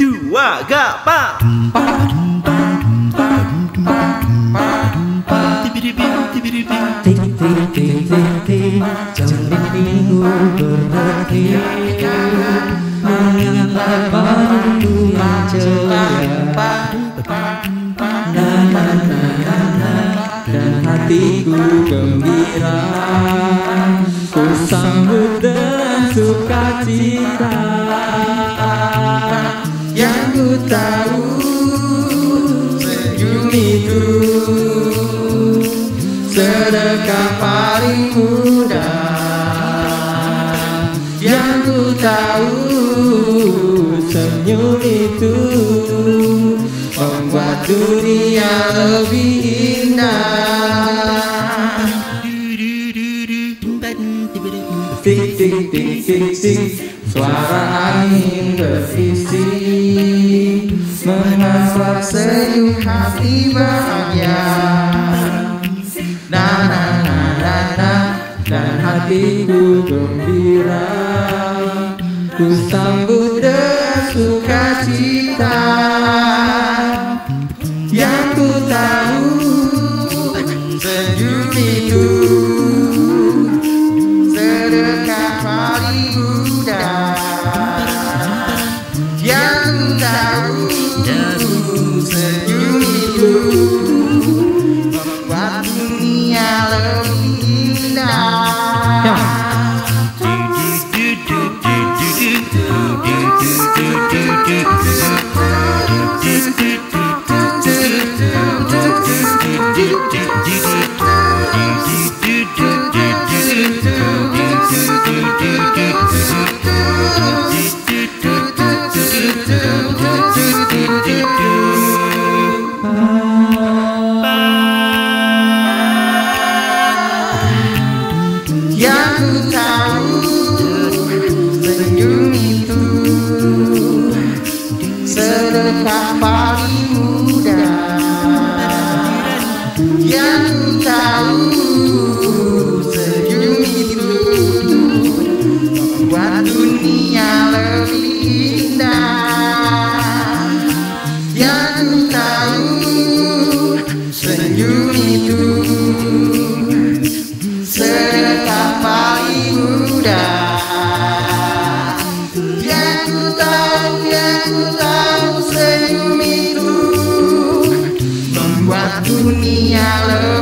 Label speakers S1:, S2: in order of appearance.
S1: Na na Dan hatiku gembira Ku sambut dengan sukacita tahu Senyum itu Sedekah paling mudah Yang ku tahu Senyum itu Membuat dunia lebih Tik Suara angin berisi Mengapa senyum hati bahagia. Na na na na na Dan hatiku gembira. Ku sambut dengan sukacita Yang ku tahu indah yang tahu senyum itu membuat dunia lebih indah. Yang tahu senyum itu serta paling mudah yang tahu yang tahu senyum itu membuat dunia my.